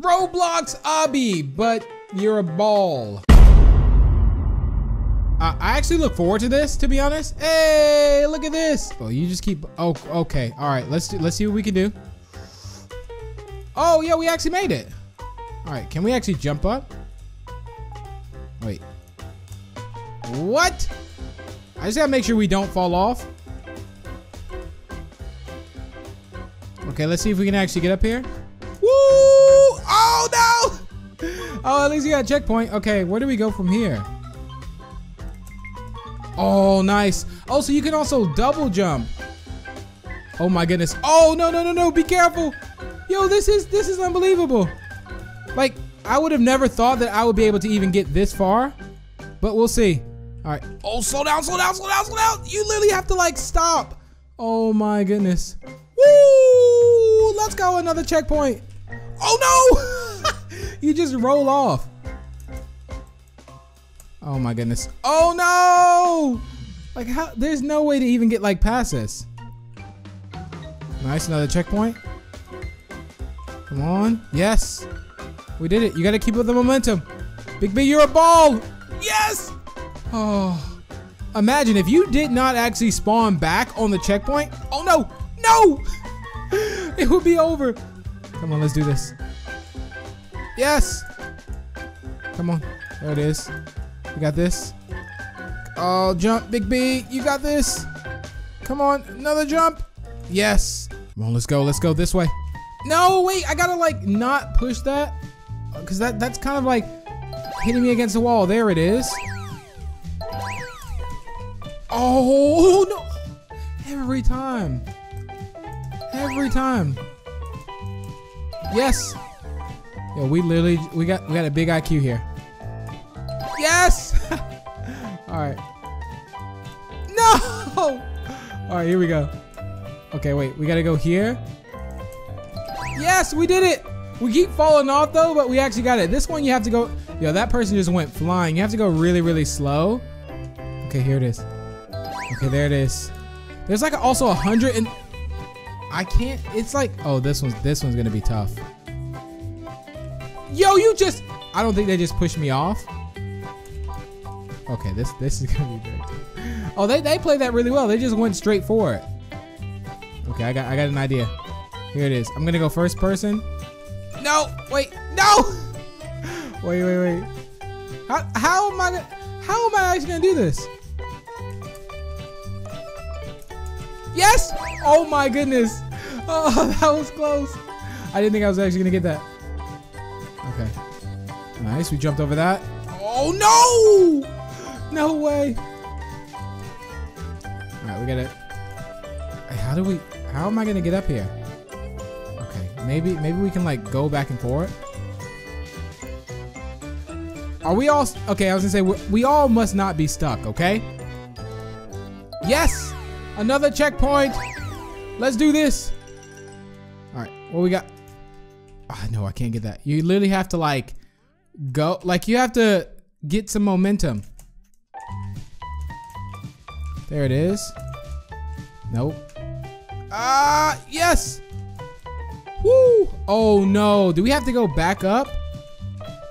Roblox Obby, but you're a ball. I actually look forward to this, to be honest. Hey, look at this. Oh, you just keep. Oh, okay. All right. Let's do, let's see what we can do. Oh yeah, we actually made it. All right. Can we actually jump up? Wait. What? I just gotta make sure we don't fall off. Okay, let's see if we can actually get up here. Oh no! Oh, at least you got a checkpoint. Okay, where do we go from here? Oh, nice. Oh, so you can also double jump. Oh my goodness. Oh no no no no! Be careful. Yo, this is this is unbelievable. Like I would have never thought that I would be able to even get this far, but we'll see. All right. Oh, slow down, slow down, slow down, slow down. You literally have to like stop. Oh my goodness. Woo! Let's go, another checkpoint. Oh no! you just roll off. Oh my goodness. Oh no! Like how, there's no way to even get like past this. Nice, another checkpoint. Come on, yes. We did it, you gotta keep up the momentum. Big B, you're a ball! Yes! Oh, imagine if you did not actually spawn back on the checkpoint. Oh no, no! It would be over. Come on, let's do this. Yes! Come on, there it is. You got this. Oh, jump, Big B. You got this. Come on, another jump. Yes. Come on, let's go. Let's go this way. No, wait. I gotta like not push that, cause that that's kind of like hitting me against the wall. There it is. Oh no! Every time. Every time. Yes. Yo, we literally we got we got a big IQ here. Yes! Alright. No! Alright, here we go. Okay, wait. We gotta go here. Yes, we did it! We keep falling off though, but we actually got it. This one you have to go... Yo, that person just went flying. You have to go really, really slow. Okay, here it is. Okay, there it is. There's like also a hundred and... I can't... It's like... Oh, this one's, this one's gonna be tough. Yo, you just... I don't think they just pushed me off. Okay, this this is gonna be great. Oh, they they played that really well. They just went straight for it. Okay, I got I got an idea. Here it is. I'm gonna go first person. No, wait, no. wait, wait, wait. How how am I how am I actually gonna do this? Yes! Oh my goodness. Oh, that was close. I didn't think I was actually gonna get that. Nice. We jumped over that. Oh no! No way. All right, we gotta. How do we? How am I gonna get up here? Okay, maybe maybe we can like go back and forth. Are we all okay? I was gonna say we, we all must not be stuck. Okay. Yes, another checkpoint. Let's do this. All right, what we got? Oh, no, I can't get that. You literally have to like go, like you have to get some momentum. There it is. Nope. Ah, uh, yes. Woo. Oh no. Do we have to go back up?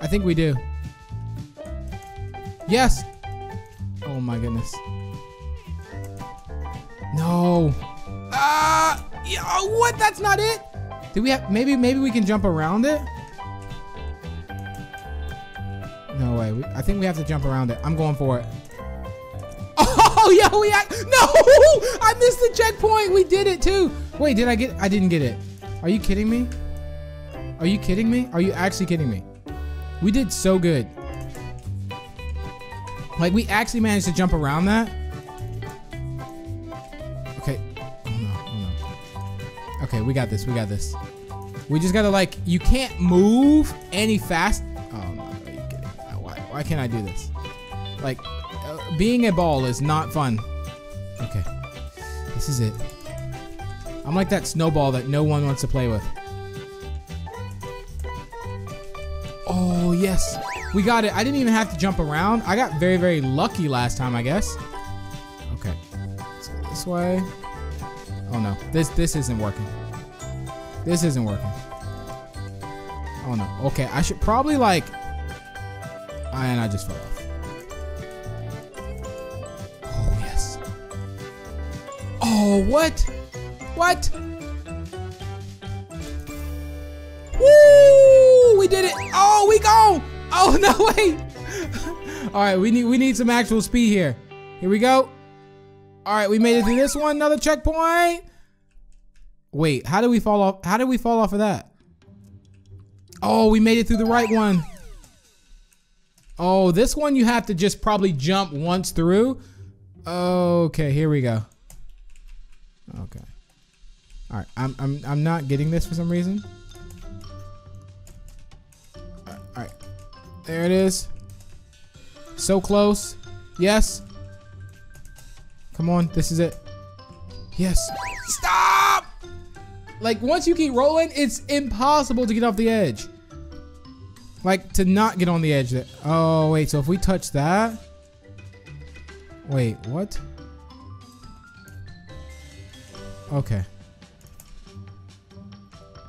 I think we do. Yes. Oh my goodness. No. Ah. Uh, yeah, what? That's not it. Do we have? Maybe maybe we can jump around it. No way. We, I think we have to jump around it. I'm going for it. Oh yeah, we no! I missed the checkpoint. We did it too. Wait, did I get? I didn't get it. Are you kidding me? Are you kidding me? Are you actually kidding me? We did so good. Like we actually managed to jump around that. Okay. Oh no, oh no. Okay, we got this. We got this. We just gotta like, you can't move any fast. Why, can't I do this? Like, uh, being a ball is not fun. Okay. This is it. I'm like that snowball that no one wants to play with. Oh, yes. We got it. I didn't even have to jump around. I got very, very lucky last time, I guess. Okay. Let's go this way. Oh, no. This, this isn't working. This isn't working. Oh no. Okay, I should probably like. And I just fell off. Oh yes. Oh what? What? Woo! We did it. Oh, we go. Oh no, wait. All right, we need we need some actual speed here. Here we go. All right, we made it through this one. Another checkpoint. Wait, how did we fall off? How did we fall off of that? Oh, we made it through the right one. Oh, this one you have to just probably jump once through. Okay, here we go. Okay. All right, I'm I'm I'm not getting this for some reason. All right, there it is. So close. Yes. Come on, this is it. Yes. Stop! Like, once you keep rolling, it's impossible to get off the edge. Like, to not get on the edge. There. Oh, wait, so if we touch that... Wait, what? Okay.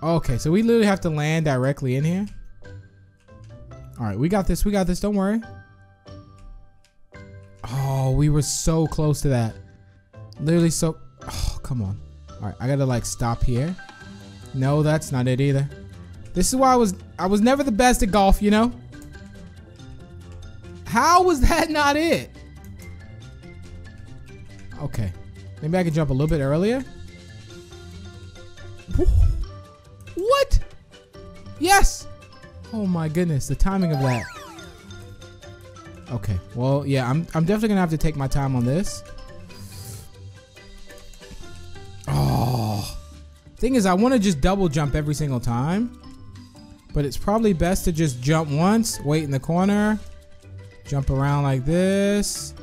Okay, so we literally have to land directly in here. All right, we got this. We got this. Don't worry. Oh, we were so close to that. Literally so... Oh, come on. All right, I gotta like stop here. No, that's not it either. This is why I was... I was never the best at golf, you know? How was that not it? Okay. Maybe I can jump a little bit earlier. What? Yes! Oh my goodness, the timing of that. Okay, well, yeah, I'm, I'm definitely gonna have to take my time on this. Oh. Thing is, I want to just double jump every single time. But it's probably best to just jump once, wait in the corner, jump around like this.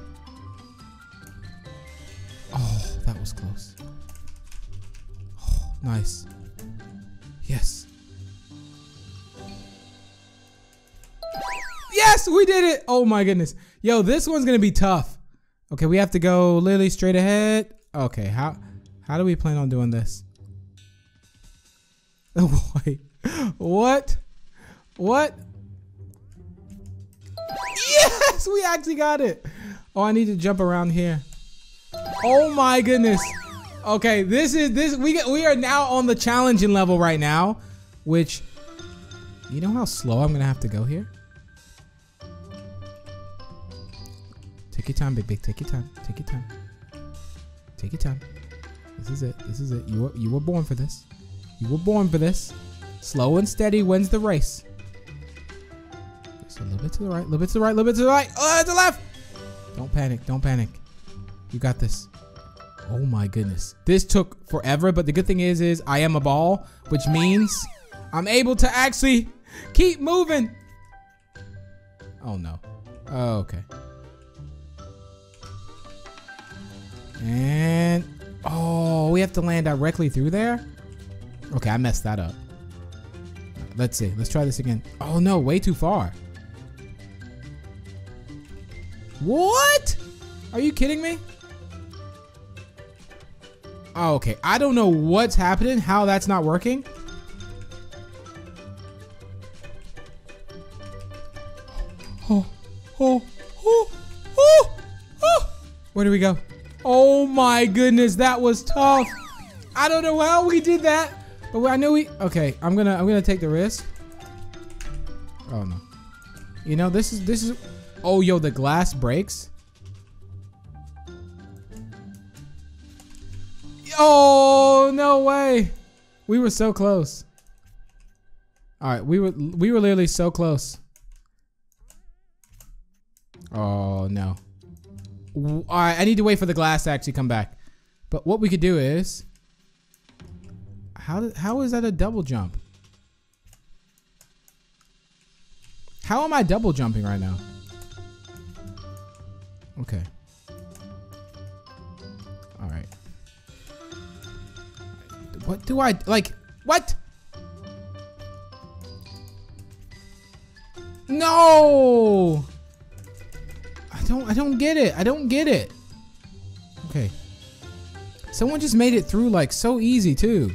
Oh, that was close. Oh, nice. Yes. Yes, we did it. Oh my goodness. Yo, this one's to be tough. Okay, we have to go literally straight ahead. Okay, how how do we plan on doing this? Oh, wait. What? What? Yes, we actually got it. Oh, I need to jump around here. Oh my goodness. Okay, this is this we get we are now on the challenging level right now, which you know how slow I'm gonna have to go here? Take your time, Big B. Take your time. Take your time. Take your time. This is it. This is it. You were you were born for this. You were born for this. Slow and steady wins the race. Just a little bit to the right, a little bit to the right, a little bit to the right. Oh, to the left. Don't panic. Don't panic. You got this. Oh my goodness. This took forever, but the good thing is, is I am a ball, which means I'm able to actually keep moving. Oh no. Oh, okay. And, oh, we have to land directly through there? Okay, I messed that up. Let's see. Let's try this again. Oh no, way too far. What? Are you kidding me? Oh, okay. I don't know what's happening, how that's not working. Oh, oh, oh, oh, oh. Where do we go? Oh my goodness, that was tough. I don't know how we did that, Oh, but I know we. Okay, I'm gonna I'm gonna take the risk. Oh no. You know this is this is. Oh yo, the glass breaks. Oh no way. We were so close. All right, we were we were literally so close. Oh no. All right, I need to wait for the glass to actually come back. But what we could do is, how how is that a double jump? How am I double jumping right now? Okay. All right. What do I like? What? No! I don't I don't get it. I don't get it. Okay. Someone just made it through like so easy too.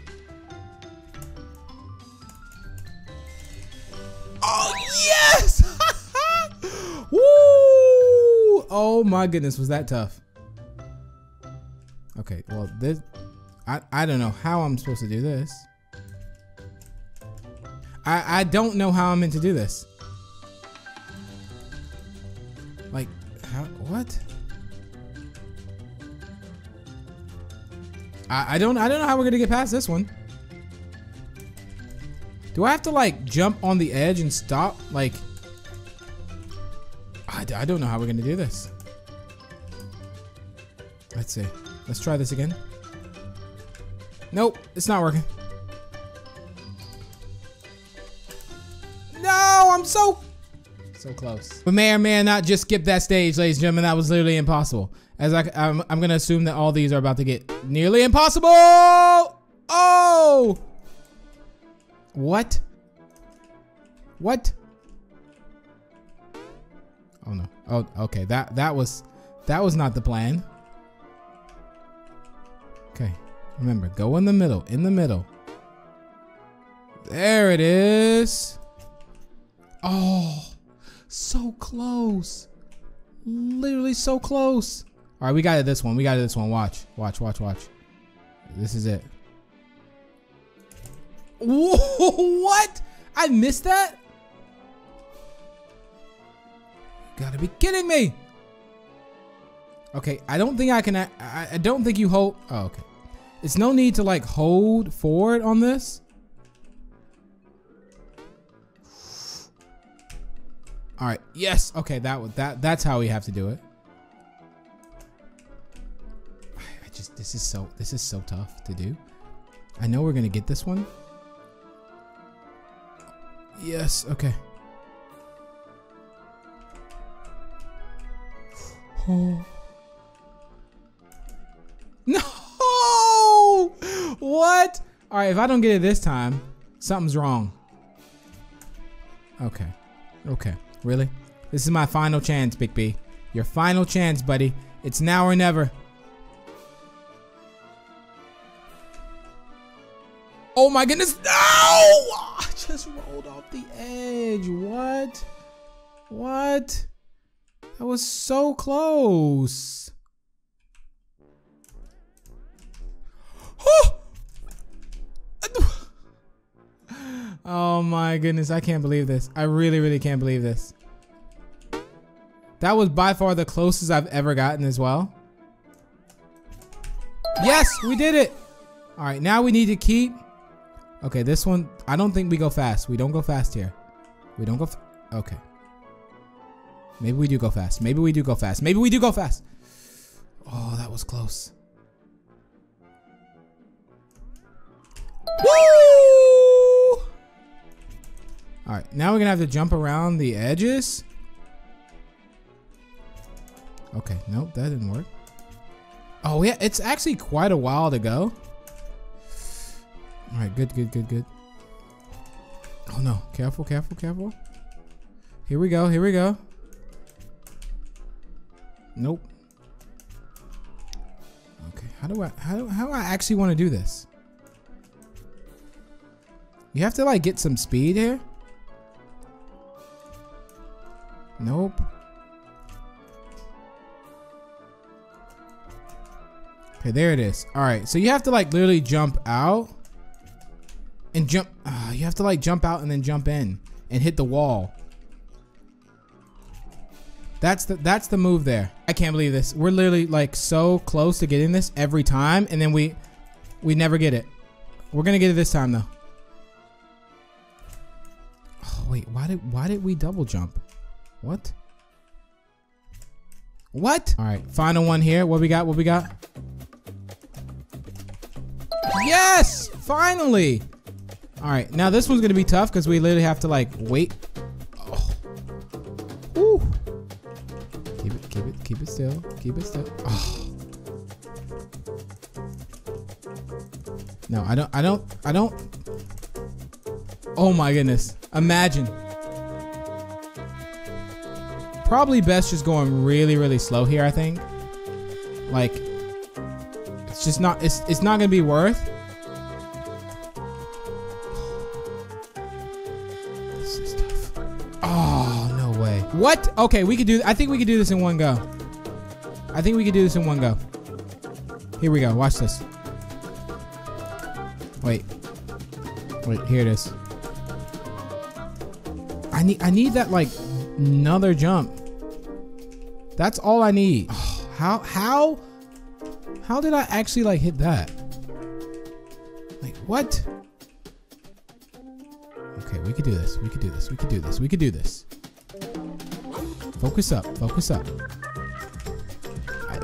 Oh my goodness, was that tough? Okay, well this I I don't know how I'm supposed to do this. I I don't know how I'm meant to do this. Like how what? I I don't I don't know how we're gonna get past this one. Do I have to like jump on the edge and stop? Like I, I don't know how we're gonna do this. Let's see. Let's try this again. Nope, it's not working. No, I'm so so close. We may or may not just skip that stage, ladies and gentlemen. That was literally impossible. As I, I'm, I'm gonna assume that all these are about to get nearly impossible. Oh! What? What? Oh no. Oh, okay. That that was that was not the plan. Okay. Remember, go in the middle. In the middle. There it is. Oh, so close. Literally so close. All right, we got it this one. We got it this one. Watch. Watch, watch, watch. This is it. Whoa, what? I missed that? Gotta be kidding me. Okay, I don't think I can, I, I don't think you hold, oh, okay. It's no need to like hold forward on this. All right, yes, okay, that that that's how we have to do it. I just, this is so, this is so tough to do. I know we're gonna get this one. Yes, okay. No! What? All right, if I don't get it this time, something's wrong. Okay. Okay. Really? This is my final chance, Big B. Your final chance, buddy. It's now or never. Oh my goodness, no! I just rolled off the edge. What? What? That was so close. oh my goodness, I can't believe this. I really, really can't believe this. That was by far the closest I've ever gotten as well. Yes, we did it. All right, now we need to keep. Okay, this one, I don't think we go fast. We don't go fast here. We don't go. okay. Maybe we do go fast. Maybe we do go fast. Maybe we do go fast. Oh, that was close. Woo! All right, now we're gonna have to jump around the edges. Okay, nope, that didn't work. Oh yeah, it's actually quite a while to go. All right, good, good, good, good. Oh no, careful, careful, careful. Here we go, here we go. Nope. Okay, how do I, how do, how do I actually want to do this? You have to like get some speed here. Nope. Okay, there it is. All right, so you have to like literally jump out and jump. Uh, you have to like jump out and then jump in and hit the wall. That's the that's the move there. I can't believe this. We're literally like so close to getting this every time, and then we we never get it. We're gonna get it this time though. Oh wait, why did why did we double jump? What? What? All right, final one here. What we got? What we got? Yes! Finally! All right, now this one's gonna be tough because we literally have to like wait. Still. Keep it still. Oh. No, I don't, I don't, I don't. Oh my goodness. Imagine. Probably best just going really, really slow here, I think. Like, it's just not, it's, it's not gonna be worth. This is tough. Oh, no way. What? Okay, we could do, I think we could do this in one go. I think we could do this in one go. Here we go. Watch this. Wait. Wait, here it is. I need I need that like another jump. That's all I need. How how how did I actually like hit that? Like what? Okay, we could do this. We could do this. We could do this. We could do this. Focus up. Focus up.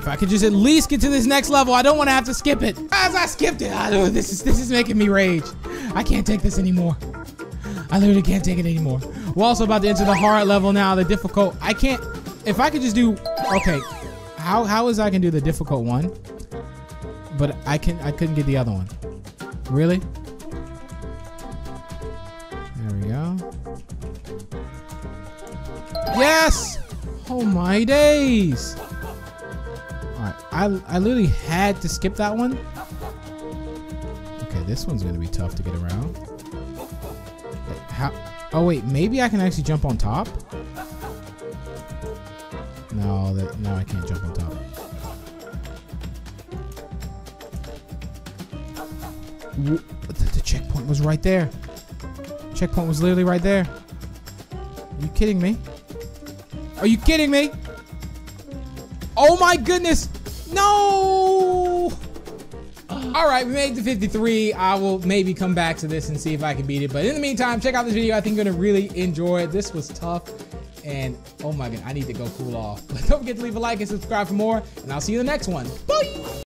If I could just at least get to this next level, I don't want to have to skip it. As I skipped it, I this is this is making me rage. I can't take this anymore. I literally can't take it anymore. We're also about to enter the hard level now, the difficult. I can't. If I could just do, okay. How how is I can do the difficult one, but I can I couldn't get the other one. Really? There we go. Yes! Oh my days! I, I literally had to skip that one. Okay, this one's gonna be tough to get around. Wait, how? Oh wait, maybe I can actually jump on top? No, that no, I can't jump on top. The, the checkpoint was right there. Checkpoint was literally right there. Are you kidding me? Are you kidding me? Oh my goodness! No! All right, we made the 53. I will maybe come back to this and see if I can beat it. But in the meantime, check out this video. I think you're gonna really enjoy it. This was tough. And oh my god, I need to go cool off. But don't forget to leave a like and subscribe for more. And I'll see you in the next one. Bye!